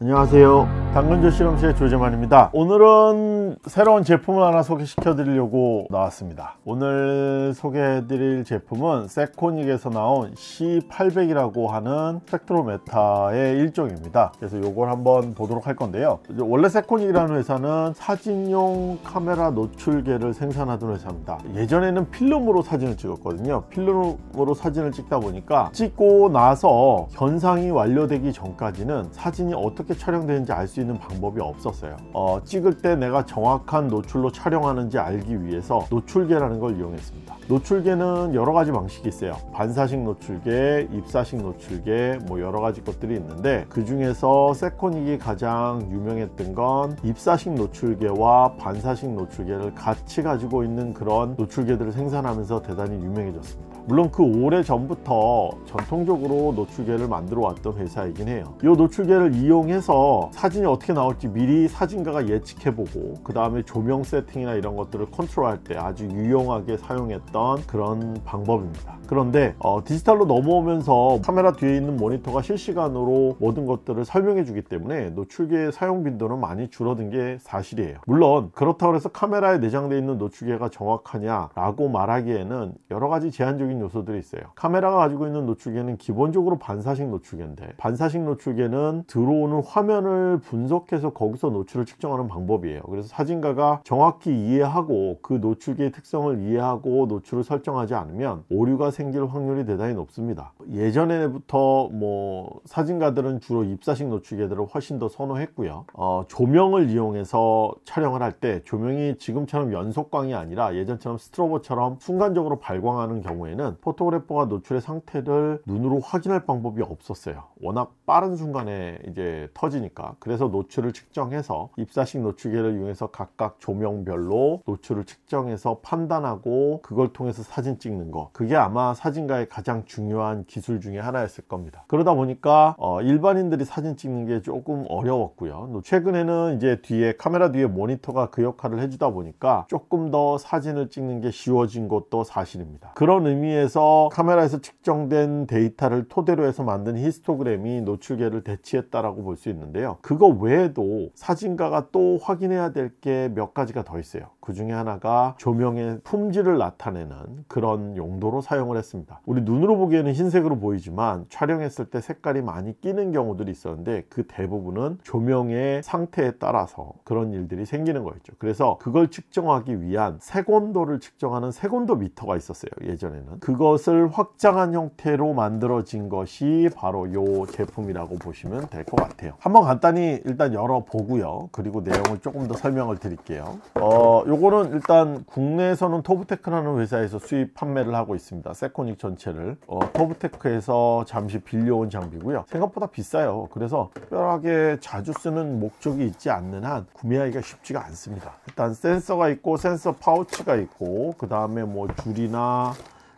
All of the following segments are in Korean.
안녕하세요. 당근조 실험실의 조재만입니다. 오늘은 새로운 제품을 하나 소개시켜 드리려고 나왔습니다. 오늘 소개해 드릴 제품은 세코닉에서 나온 C800이라고 하는 스펙트로메타의 일종입니다. 그래서 이걸 한번 보도록 할 건데요. 원래 세코닉이라는 회사는 사진용 카메라 노출계를 생산하던 회사입니다. 예전에는 필름으로 사진을 찍었거든요. 필름으로 사진을 찍다 보니까 찍고 나서 현상이 완료되기 전까지는 사진이 어떻게 촬영되는지 알 수 있는 방법이 없었어요. 어, 찍을 때 내가 정확한 노출로 촬영하는지 알기 위해서 노출계라는 걸 이용했습니다. 노출계는 여러 가지 방식이 있어요. 반사식 노출계, 입사식 노출계 뭐 여러 가지 것들이 있는데 그 중에서 세코닉이 가장 유명했던 건 입사식 노출계와 반사식 노출계를 같이 가지고 있는 그런 노출계들을 생산하면서 대단히 유명해졌습니다 물론 그 오래 전부터 전통적으로 노출계를 만들어 왔던 회사이긴 해요. 이 노출계를 이용해서 사진이 어떻게 나올지 미리 사진가가 예측해보고 그 다음에 조명 세팅이나 이런 것들을 컨트롤할 때 아주 유용하게 사용했던 그런 방법입니다. 그런데 어, 디지털로 넘어오면서 카메라 뒤에 있는 모니터가 실시간으로 모든 것들을 설명해 주기 때문에 노출계의 사용 빈도는 많이 줄어든 게 사실이에요. 물론 그렇다고 해서 카메라에 내장되어 있는 노출계가 정확하냐 라고 말하기에는 여러 가지 제한적인 기본적인 요소들이 있어요. 카메라가 가지고 있는 노출계는 기본적으로 반사식 노출계인데 반사식 노출계는 들어오는 화면을 분석해서 거기서 노출을 측정하는 방법이에요. 그래서 사진가가 정확히 이해하고 그 노출계의 특성을 이해하고 노출을 설정하지 않으면 오류가 생길 확률이 대단히 높습니다 예전에부터 뭐 사진가들은 주로 입사식 노출계들을 훨씬 더 선호했고요. 어, 조명을 이용해서 촬영을 할 때 조명이 지금처럼 연속광이 아니라 예전처럼 스트로보처럼 순간적으로 발광하는 경우에는 photographer가 노출의 상태를 눈으로 확인할 방법이 없었어요. 워낙 빠른 순간에 이제 터지니까. 그래서 노출을 측정해서 입사식 노출계를 이용해서 각각 조명별로 노출을 측정해서 판단하고 그걸 통해서 사진 찍는 거. 그게 아마 사진가의 가장 중요한 기술 중에 하나였을 겁니다. 그러다 보니까 어, 일반인들이 사진 찍는 게 조금 어려웠고요. 최근에는 이제 뒤에 카메라 뒤에 모니터가 그 역할을 해주다 보니까 조금 더 사진을 찍는 게 쉬워진 것도 사실입니다. 그런 의미에서 카메라에서 측정된 데이터를 토대로 해서 만든 히스토그램이 노출계를 대치했다라고 볼 수 있는데요. 그거 외에도 사진가가 또 확인해야 될 게 몇 가지가 더 있어요 그 중에 하나가 조명의 품질을 나타내는 그런 용도로 사용을 했습니다. 우리 눈으로 보기에는 흰색으로 보이지만 촬영했을 때 색깔이 많이 끼는 경우들이 있었는데 그 대부분은 조명의 상태에 따라서 그런 일들이 생기는 거였죠. 그래서 그걸 측정하기 위한 색온도를 측정하는 색온도 미터가 있었어요 예전에는. 그것을 확장한 형태로 만들어진 것이 바로 이 제품이라고 보시면 될 것 같아요. 한번 간단히 일단 열어보고요. 그리고 내용을 조금 더 설명을 드릴게요. 어, 요거는 일단 국내에서는 토브테크라는 회사에서 수입 판매를 하고 있습니다. 세코닉 전체를. 어, 토브테크에서 잠시 빌려온 장비고요. 생각보다 비싸요. 그래서 특별하게 자주 쓰는 목적이 있지 않는 한 구매하기가 쉽지가 않습니다. 일단 센서가 있고 센서 파우치가 있고 그 다음에 뭐 줄이나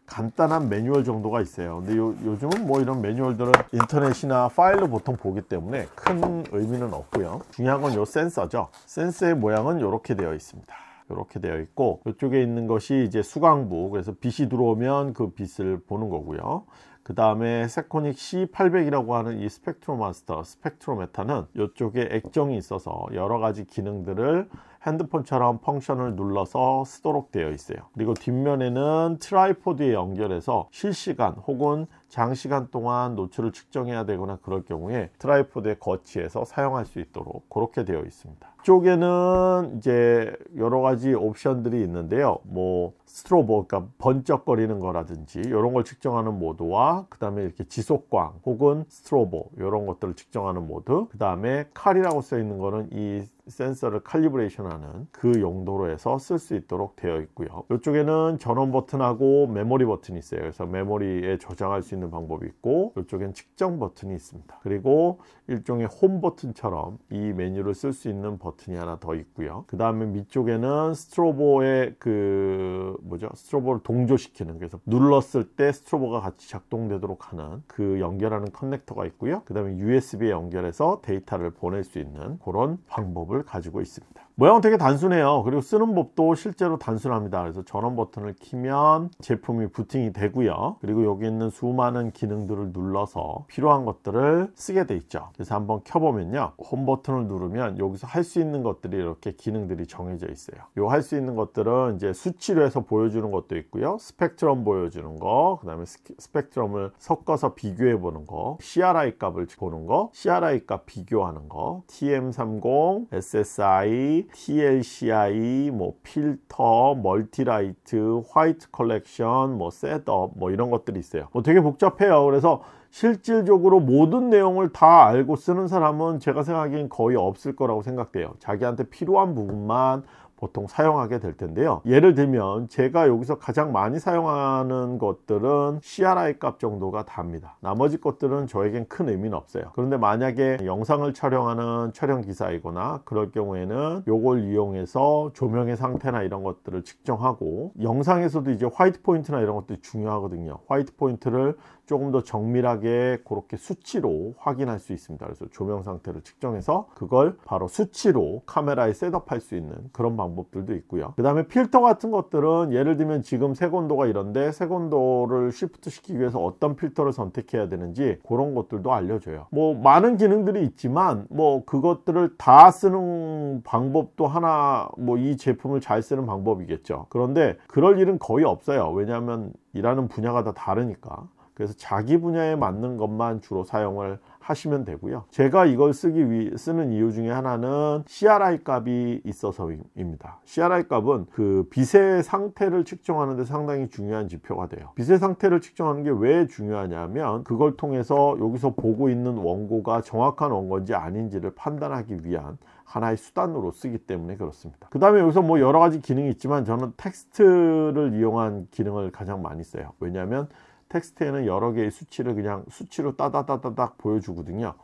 간단한 매뉴얼 정도가 있어요. 근데 요, 요즘은 뭐 이런 매뉴얼들은 인터넷이나 파일로 보통 보기 때문에 큰 의미는 없고요. 중요한 건 요 센서죠. 센서의 모양은 이렇게 되어 있습니다 이렇게 되어 있고 이쪽에 있는 것이 이제 수광부. 그래서 빛이 들어오면 그 빛을 보는 거고요. 그 다음에 세코닉 C800이라고 하는 이 Spectromaster spectrometer는 이쪽에 액정이 있어서 여러 가지 기능들을 핸드폰처럼 function을 눌러서 쓰도록 되어 있어요. 그리고 뒷면에는 tripod에 연결해서 실시간 혹은 장시간 동안 노출을 측정해야 되거나 그럴 경우에 tripod에 거치해서 사용할 수 있도록 그렇게 되어 있습니다. 쪽에는 이제 여러 가지 옵션들이 있는데요. 뭐 스트로보 그러니까 번쩍거리는 거라든지 이런 걸 측정하는 모드와 그 다음에 이렇게 지속광 혹은 스트로보 이런 것들을 측정하는 모드 그 다음에 칼이라고 써 있는 거는 이 센서를 calibration 하는 그 용도로 해서 쓸 수 있도록 되어 있고요. 이쪽에는 전원 버튼하고 메모리 버튼이 있어요. 그래서 메모리에 저장할 수 있는 방법이 있고 이쪽엔 측정 버튼이 있습니다. 그리고 일종의 홈 버튼처럼 이 메뉴를 쓸 수 있는 버튼이 하나 더 있고요. 그 다음에 밑쪽에는 스트로보의 그 뭐죠? 스트로보를 동조시키는 그래서 눌렀을 때 스트로보가 같이 작동되도록 하는 그 연결하는 커넥터가 있고요. 그 다음에 USB에 연결해서 데이터를 보낼 수 있는 그런 방법을 가지고 있습니다 모양 되게 단순해요. 그리고 쓰는 법도 실제로 단순합니다. 그래서 전원 버튼을 키면 제품이 부팅이 되고요. 그리고 여기 있는 수많은 기능들을 눌러서 필요한 것들을 쓰게 돼 있죠. 그래서 한번 켜보면요. 홈 버튼을 누르면 여기서 할 수 있는 것들이 이렇게 기능들이 정해져 있어요. 요 할 수 있는 것들은 이제 수치로 해서 보여주는 것도 있고요. 스펙트럼 보여주는 거그 다음에 스펙트럼을 섞어서 비교해 보는 거 CRI 값을 보는 거 CRI 값 비교하는 거 TM30 SSI TLCI 뭐 필터 multi light white correction 뭐 setup 뭐 이런 것들이 있어요. 뭐 되게 복잡해요. 그래서 실질적으로 모든 내용을 다 알고 쓰는 사람은 제가 생각하기엔 거의 없을 거라고 생각돼요. 자기한테 필요한 부분만 보통 사용하게 될 텐데요. 예를 들면 제가 여기서 가장 많이 사용하는 것들은 CRI 값 정도가 답니다. 나머지 것들은 저에겐 큰 의미는 없어요. 그런데 만약에 영상을 촬영하는 촬영 기사이거나 그럴 경우에는 요걸 이용해서 조명의 상태나 이런 것들을 측정하고 영상에서도 이제 white point나 이런 것들이 중요하거든요. white point를 조금 더 정밀하게 그렇게 수치로 확인할 수 있습니다. 그래서 조명 상태를 측정해서 그걸 바로 수치로 카메라에 setup할 수 있는 그런 방법들도 있고요. 그 다음에 필터 같은 것들은 예를 들면 지금 색온도가 이런데 색온도를 shift 시키기 위해서 어떤 필터를 선택해야 되는지 그런 것들도 알려줘요. 뭐 많은 기능들이 있지만 뭐 그것들을 다 쓰는 방법도 하나 뭐 이 제품을 잘 쓰는 방법이겠죠. 그런데 그럴 일은 거의 없어요. 왜냐하면 일하는 분야가 다 다르니까. 그래서 자기 분야에 맞는 것만 주로 사용을 하시면 되고요. 제가 이걸 쓰기 위 쓰는 이유 중에 하나는 CRI 값이 있어서입니다. CRI 값은 그 빛의 상태를 측정하는 데 상당히 중요한 지표가 돼요. 빛의 상태를 측정하는 게 왜 중요하냐면 그걸 통해서 여기서 보고 있는 원고가 정확한 원고인지 아닌지를 판단하기 위한 하나의 수단으로 쓰기 때문에 그렇습니다. 그 다음에 여기서 뭐 여러 가지 기능이 있지만 저는 텍스트를 이용한 기능을 가장 많이 써요. 왜냐하면 텍스트에는 여러 개의 수치를 그냥 수치로 따다다다닥 보여주거든요.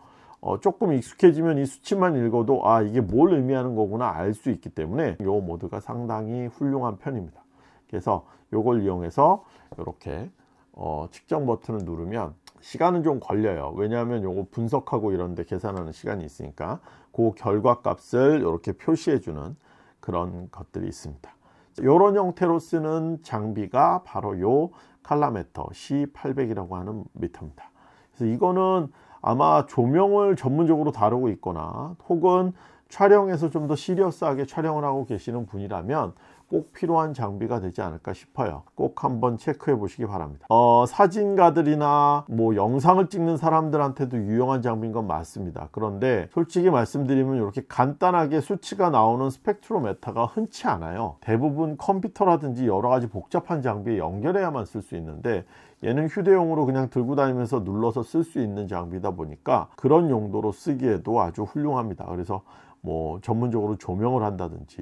어, 조금 익숙해지면 이 수치만 읽어도 아 이게 뭘 의미하는 거구나 알 수 있기 때문에 이 모드가 상당히 훌륭한 편입니다. 그래서 이걸 이용해서 이렇게 어, 측정 버튼을 누르면 시간은 좀 걸려요. 왜냐하면 이거 분석하고 이런데 계산하는 시간이 있으니까 그 결과 값을 이렇게 표시해 주는 그런 것들이 있습니다. 이런 형태로 쓰는 장비가 바로 요 color meter C800이라고 하는 meter입니다. 그래서 이거는 아마 조명을 전문적으로 다루고 있거나 혹은 촬영에서 좀 더 serious하게 촬영을 하고 계시는 분이라면 꼭 필요한 장비가 되지 않을까 싶어요. 꼭 한번 체크해 보시기 바랍니다. 어, 사진가들이나 뭐 영상을 찍는 사람들한테도 유용한 장비인 건 맞습니다. 그런데 솔직히 말씀드리면 이렇게 간단하게 수치가 나오는 spectrometer가 흔치 않아요. 대부분 컴퓨터라든지 여러 가지 복잡한 장비에 연결해야만 쓸 수 있는데 얘는 휴대용으로 그냥 들고 다니면서 눌러서 쓸 수 있는 장비다 보니까 그런 용도로 쓰기에도 아주 훌륭합니다. 그래서 뭐 전문적으로 조명을 한다든지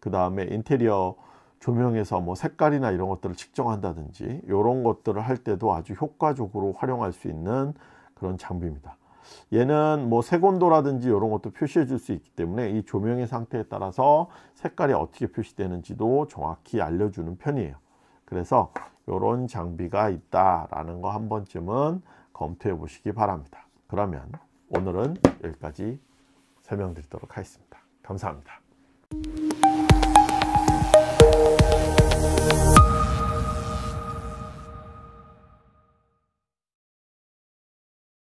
그 다음에 인테리어 조명에서 뭐 색깔이나 이런 것들을 측정한다든지 이런 것들을 할 때도 아주 효과적으로 활용할 수 있는 그런 장비입니다. 얘는 뭐 색온도라든지 이런 것도 표시해 줄 수 있기 때문에 이 조명의 상태에 따라서 색깔이 어떻게 표시되는지도 정확히 알려주는 편이에요. 그래서 이런 장비가 있다라는 거 한 번쯤은 검토해 보시기 바랍니다. 그러면 오늘은 여기까지 설명드리도록 하겠습니다. 감사합니다